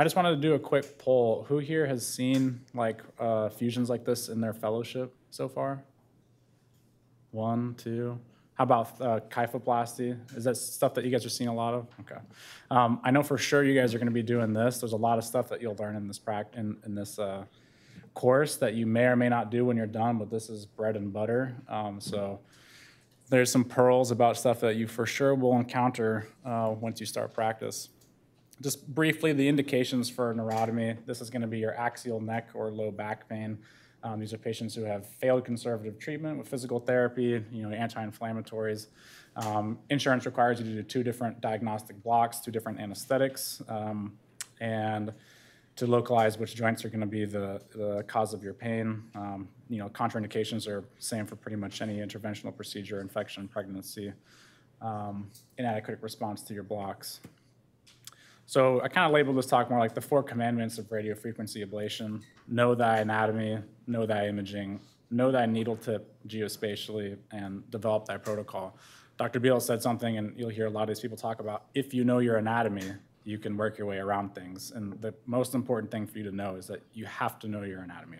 I just wanted to do a quick poll. Who here has seen like uh, fusions like this in their fellowship so far? One, two. How about uh, kyphoplasty? Is that stuff that you guys are seeing a lot of? Okay. Um, I know for sure you guys are going to be doing this. There's a lot of stuff that you'll learn in this prac- in, in this uh, course that you may or may not do when you're done, but this is bread and butter. Um, so there's some pearls about stuff that you for sure will encounter uh, once you start practice. Just briefly, the indications for neurotomy. This is going to be your axial neck or low back pain. Um, these are patients who have failed conservative treatment with physical therapy, you know, anti-inflammatories. Um, insurance requires you to do two different diagnostic blocks, two different anesthetics, um, and to localize which joints are going to be the, the cause of your pain. Um, you know, contraindications are same for pretty much any interventional procedure, infection, pregnancy, um, inadequate response to your blocks. So I kind of labeled this talk more like the four commandments of radiofrequency ablation. Know thy anatomy, know thy imaging, know thy needle tip geospatially, and develop thy protocol. Dr. Beal said something, and you'll hear a lot of these people talk about, if you know your anatomy, you can work your way around things. And the most important thing for you to know is that you have to know your anatomy.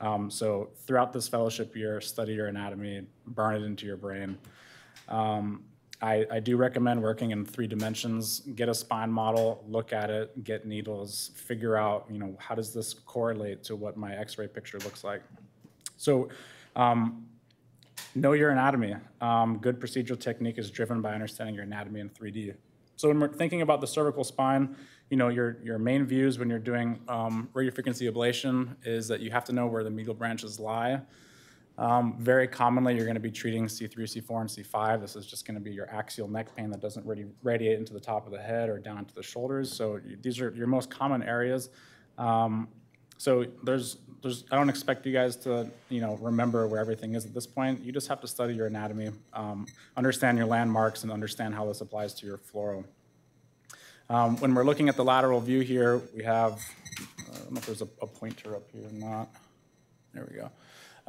Um, so throughout this fellowship year, study your anatomy, burn it into your brain. Um, I, I do recommend working in three dimensions. Get a spine model, look at it, get needles, figure out, you know, how does this correlate to what my x-ray picture looks like. So um, know your anatomy. Um, good procedural technique is driven by understanding your anatomy in 3D. So when we're thinking about the cervical spine, you know, your, your main views when you're doing um, radiofrequency ablation is that you have to know where the medial branches lie. Um, very commonly, you're going to be treating C3, C4, and C5. This is just going to be your axial neck pain that doesn't really radiate into the top of the head or down into the shoulders. So these are your most common areas. Um, so there's, there's, I don't expect you guys to, you know, remember where everything is at this point. You just have to study your anatomy, um, understand your landmarks, and understand how this applies to your fluoro. Um, when we're looking at the lateral view here, we have, I don't know if there's a, a pointer up here or not. There we go.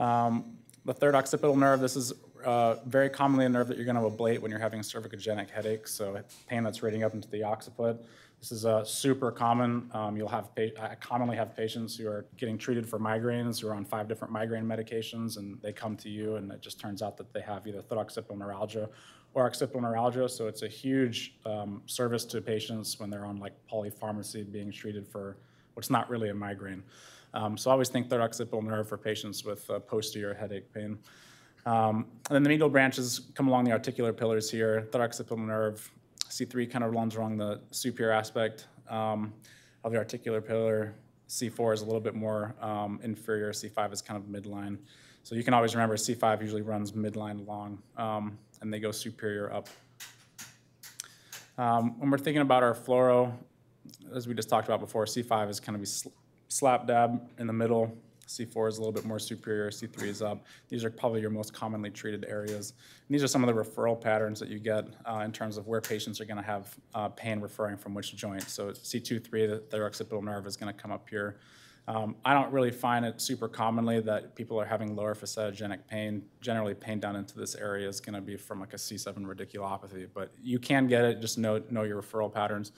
Um, the third occipital nerve, this is uh, very commonly a nerve that you're going to ablate when you're having cervicogenic headaches, so pain that's radiating up into the occiput. This is uh, super common. Um, you'll have I commonly have patients who are getting treated for migraines who are on five different migraine medications, and they come to you, and it just turns out that they have either thoracic neuralgia or occipital neuralgia. So it's a huge um, service to patients when they're on like polypharmacy being treated for what's not really a migraine. Um, so I always think thoracic nerve for patients with uh, posterior headache pain. Um, and then the medial branches come along the articular pillars here. Thoracic nerve, C3 kind of runs along the superior aspect um, of the articular pillar. C4 is a little bit more um, inferior. C5 is kind of midline. So you can always remember C5 usually runs midline along, um, and they go superior up. Um, when we're thinking about our fluoro, as we just talked about before, C5 is kind of slap dab in the middle. C4 is a little bit more superior, C3 is up. These are probably your most commonly treated areas. And these are some of the referral patterns that you get uh, in terms of where patients are going to have uh, pain referring from which joint. So C2, 3, the, the occipital nerve is going to come up here. Um, I don't really find it super commonly that people are having lower facetogenic pain. Generally, pain down into this area is going to be from like a C7 radiculopathy, but you can get it. Just know know your referral patterns.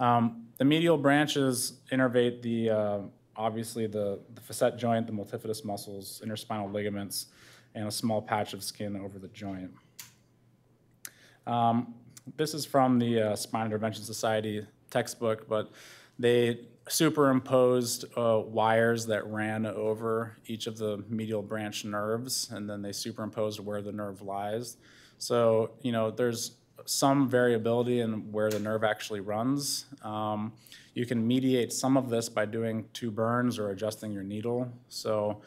Um, the medial branches innervate the, uh, obviously the, the facet joint, the multifidus muscles, interspinal ligaments, and a small patch of skin over the joint. Um, this is from the uh, Spine Intervention Society textbook, but they superimposed uh, wires that ran over each of the medial branch nerves, and then they superimposed where the nerve lies. So, you know, there's some variability in where the nerve actually runs. Um, you can mediate some of this by doing two burns or adjusting your needle. So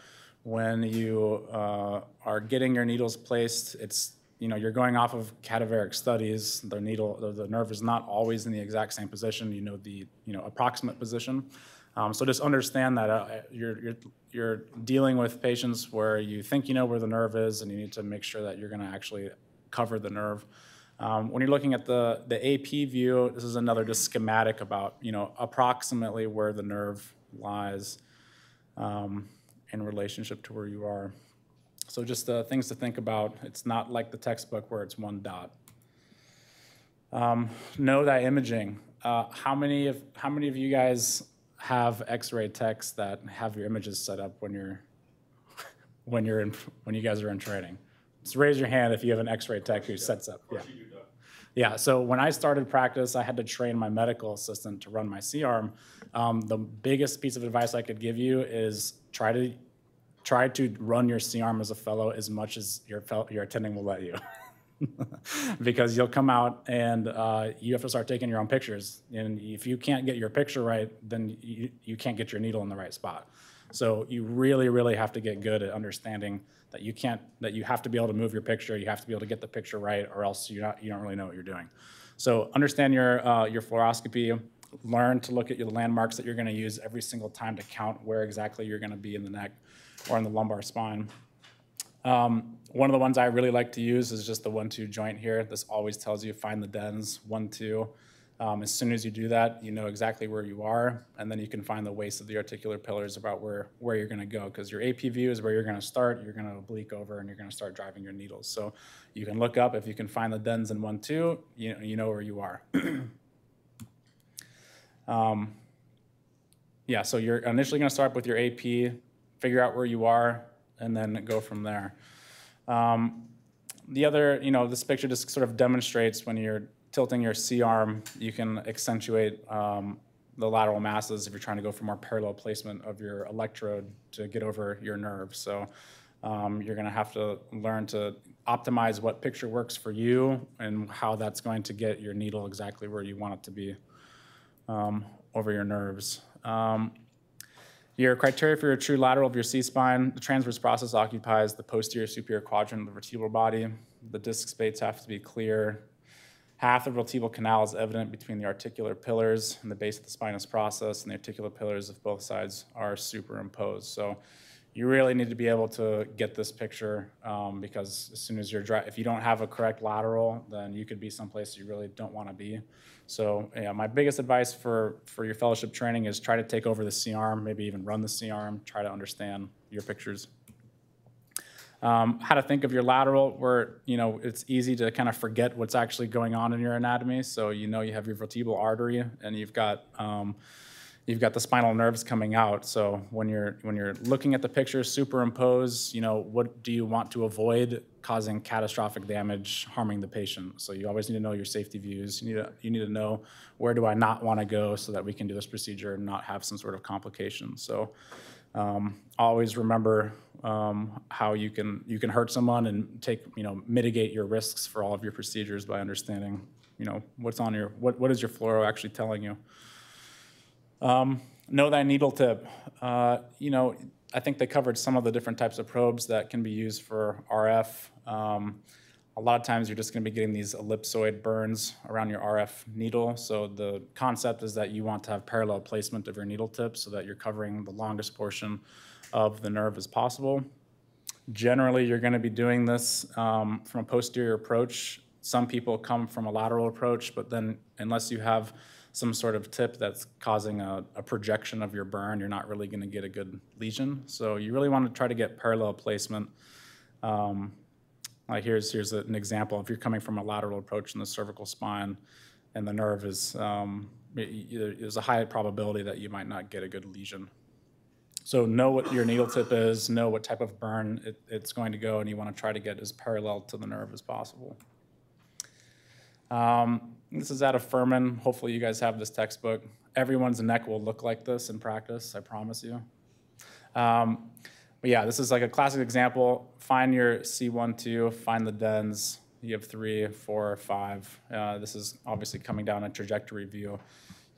when you uh, are getting your needles placed, it's you know you're going off of cadaveric studies. The needle, the, the nerve is not always in the exact same position. You know the you know approximate position. Um, so just understand that uh, you're, you're, you're dealing with patients where you think you know where the nerve is, and you need to make sure that you're going to actually cover the nerve. Um, when you're looking at the, the AP view, this is another just schematic about, you know, approximately where the nerve lies um, in relationship to where you are. So just uh, things to think about. It's not like the textbook where it's one dot. Um, know that imaging. uh, how many of, how many of you guys have X-ray techs that have your images set up when you're, when you're in, when you guys are in training? Just raise your hand if you have an X-ray tech who sets up. Yeah. Yeah, so when I started practice, I had to train my medical assistant to run my C-arm. Um, the biggest piece of advice I could give you is try to try to run your C-arm as a fellow as much as your your attending will let you. because you'll come out and uh, you have to start taking your own pictures. And if you can't get your picture right, then you, you can't get your needle in the right spot. So you really, really have to get good at understanding that you can't, that you have to be able to move your picture, you have to be able to get the picture right, or else you're not, you don't really know what you're doing. So understand your, uh, your fluoroscopy, learn to look at your landmarks that you're gonna use every single time to count where exactly you're gonna be in the neck or in the lumbar spine. Um, one of the ones I really like to use is just the one-two joint here. This always tells you find the dens, one-two. Um, as soon as you do that, you know exactly where you are, and then you can find the waist of the articular pillars about where, where you're gonna go, because your AP view is where you're gonna start, you're gonna oblique over, and you're gonna start driving your needles. So you can look up, if you can find the dens in one-two, you, you know where you are. um, yeah, so you're initially gonna start with your AP, figure out where you are, and then go from there. Um, the other, you know, this picture just sort of demonstrates when you're tilting your C-arm, you can accentuate um, the lateral masses if you're trying to go for more parallel placement of your electrode to get over your nerve. So um, you're going to have to learn to optimize what picture works for you and how that's going to get your needle exactly where you want it to be um, over your nerves. Um, your criteria for your true lateral of your C-spine, the transverse process occupies the posterior superior quadrant of the vertebral body. The disc spaces have to be clear. Half of the vertebral canal is evident between the articular pillars and the base of the spinous process, and the articular pillars of both sides are superimposed. So you really need to be able to get this picture um, because as soon as you're dry, if you don't have a correct lateral, then you could be someplace you really don't want to be. So yeah, my biggest advice for, for your fellowship training is try to take over the C-arm, maybe even run the C-arm, try to understand your pictures. Um, how to think of your lateral, where you know it's easy to kind of forget what's actually going on in your anatomy. So you know you have your vertebral artery, and you've got um, you've got the spinal nerves coming out. So when you're when you're looking at the picture, superimpose, you know, what do you want to avoid causing catastrophic damage, harming the patient? So you always need to know your safety views. You need to you need to know where do I not want to go so that we can do this procedure and not have some sort of complication. So um, always remember um, how you can you can hurt someone and take you know mitigate your risks for all of your procedures by understanding you know what's on your what what is your fluoro actually telling you. Um, know thy needle tip. Uh, you know, I think they covered some of the different types of probes that can be used for RF. A lot of times you're just going to be getting these ellipsoid burns around your RF needle. So the concept is that you want to have parallel placement of your needle tip so that you're covering the longest portion of the nerve as possible. Generally, you're going to be doing this um, from a posterior approach. Some people come from a lateral approach, but then unless you have some sort of tip that's causing a, a projection of your burn, you're not really going to get a good lesion. So you really want to try to get parallel placement. Um, like here's here's an example. If you're coming from a lateral approach in the cervical spine, and the nerve is um, there's a high probability that you might not get a good lesion. So know what your needle tip is, know what type of burn it, it's going to go, and you want to try to get as parallel to the nerve as possible. Um, this is out of Furman. Hopefully you guys have this textbook. Everyone's neck will look like this in practice, I promise you. Um, but yeah, this is like a classic example. Find your C12, find the dens. You have three, four, five. Uh, this is obviously coming down a trajectory view.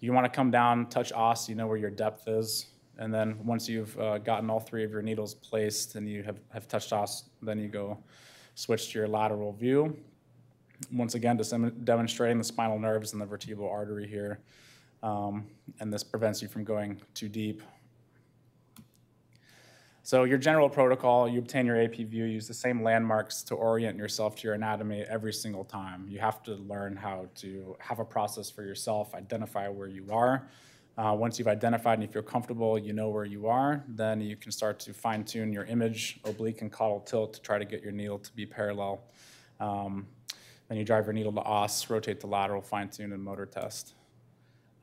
You want to come down, touch os, you know where your depth is. And then once you've uh, gotten all three of your needles placed and you have, have touched os, then you go switch to your lateral view once again, demonstrating the spinal nerves and the vertebral artery here. Um, and this prevents you from going too deep. So your general protocol, you obtain your AP view, use the same landmarks to orient yourself to your anatomy every single time. You have to learn how to have a process for yourself, identify where you are. Uh, once you've identified and if you feel comfortable, you know where you are, then you can start to fine tune your image, oblique and caudal tilt to try to get your needle to be parallel. Um, then you drive your needle to os, rotate the lateral, fine tune, and motor test.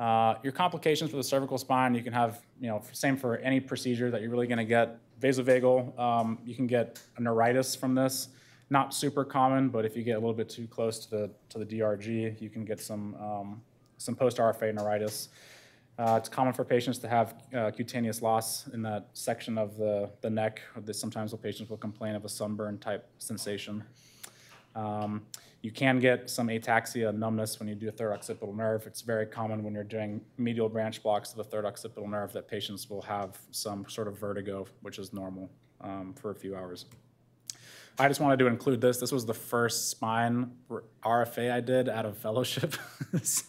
Uh, Your complications for the cervical spine, you can have, you know, same for any procedure that you're really going to get. Vasovagal, um, you can get a neuritis from this. Not super common, but if you get a little bit too close to the, to the DRG, you can get some, um, some post-RFA neuritis. Uh, It's common for patients to have uh, cutaneous loss in that section of the, the neck. Sometimes the patients will complain of a sunburn-type sensation. Um, You can get some ataxia, numbness when you do a third occipital nerve. It's very common when you're doing medial branch blocks of the third occipital nerve that patients will have some sort of vertigo, which is normal um, for a few hours. I just wanted to include this. This was the first spine RFA I did out of fellowship. so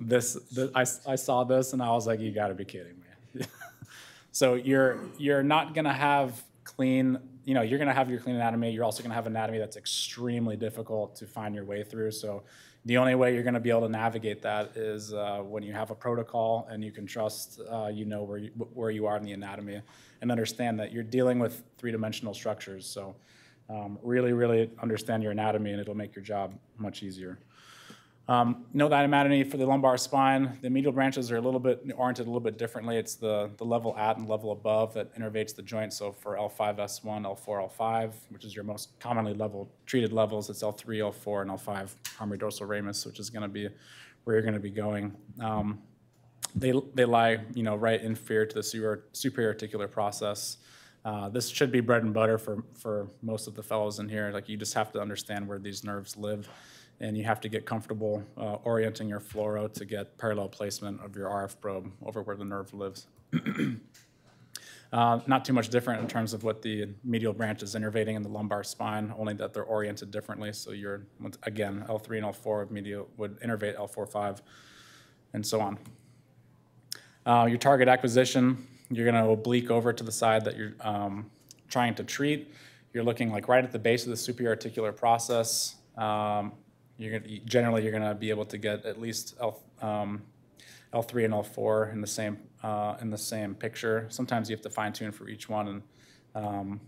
this, I I, I saw this and I was like, you got to be kidding me. so you're you're not gonna have clean. You know, you're gonna have your clean anatomy. You're also gonna have anatomy that's extremely difficult to find your way through. So the only way you're gonna be able to navigate that is uh, when you have a protocol and you can trust uh, you know where you, where you are in the anatomy and understand that you're dealing with three-dimensional structures. So um, really, really understand your anatomy and it'll make your job much easier. Um, that anatomy for the lumbar spine, the medial branches are a little bit oriented a little bit differently. It's the, the level at and level above that innervates the joint. So for L5, S1, L4, L5, which is your most commonly level treated levels, it's L3, L4, and L5 primary dorsal ramus, which is going to be where you're going to be going. Um, they, they lie, you know, right inferior to the superior, superior articular process. Uh, this should be bread and butter for, for most of the fellows in here. Like you just have to understand where these nerves live, and you have to get comfortable uh, orienting your fluoro to get parallel placement of your RF probe over where the nerve lives. Uh, Not too much different in terms of what the medial branch is innervating in the lumbar spine, only that they're oriented differently. So you're, again, L3 and L4 of medial would innervate L4, 5, and so on. Uh, Your target acquisition, you're going to oblique over to the side that you're um, trying to treat. You're looking like right at the base of the superior articular process. Um, You're to, generally, you're going to be able to get at least L, um, L3 and L4 in the same, uh, in the same picture. Sometimes you have to fine tune for each one. And um,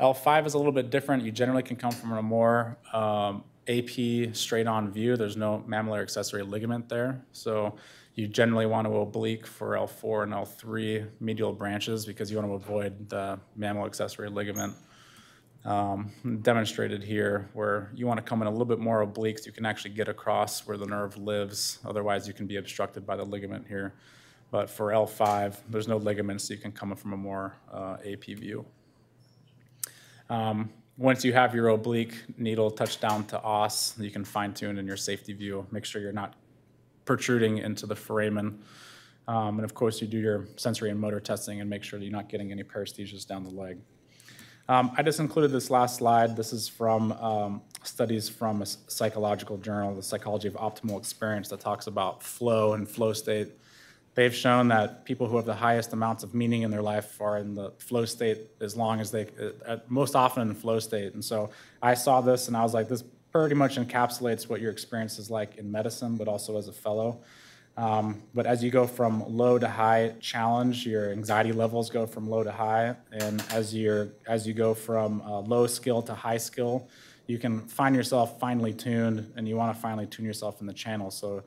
L5 is a little bit different. You generally can come from a more um, AP straight-on view. There's no mammillary accessory ligament there. So you generally want to oblique for L4 and L3 medial branches because you want to avoid the mammillary accessory ligament um, demonstrated here, where you want to come in a little bit more oblique so you can actually get across where the nerve lives. Otherwise, you can be obstructed by the ligament here. But for L5, there's no ligaments, so you can come in from a more uh, AP view. Um, Once you have your oblique needle touched down to os, you can fine tune in your safety view, make sure you're not protruding into the foramen. Um, And of course, you do your sensory and motor testing and make sure that you're not getting any paresthesias down the leg. Um, I just included this last slide. This is from um, studies from a psychological journal, the Psychology of Optimal Experience, that talks about flow and flow state. They've shown that people who have the highest amounts of meaning in their life are in the flow state as long as they, uh, most often in flow state. And so I saw this and I was like, this pretty much encapsulates what your experience is like in medicine, but also as a fellow. Um, but as you go from low to high challenge, your anxiety levels go from low to high, and as you're as you go from uh, low skill to high skill, you can find yourself finely tuned, and you want to finally tune yourself in the channel. So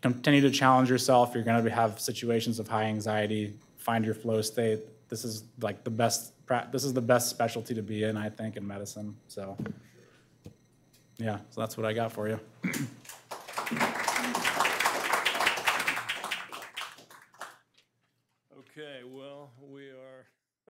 continue to challenge yourself. You're going to have situations of high anxiety. Find your flow state. This is like the best. This is the best specialty to be in, I think, in medicine. So, yeah. So that's what I got for you.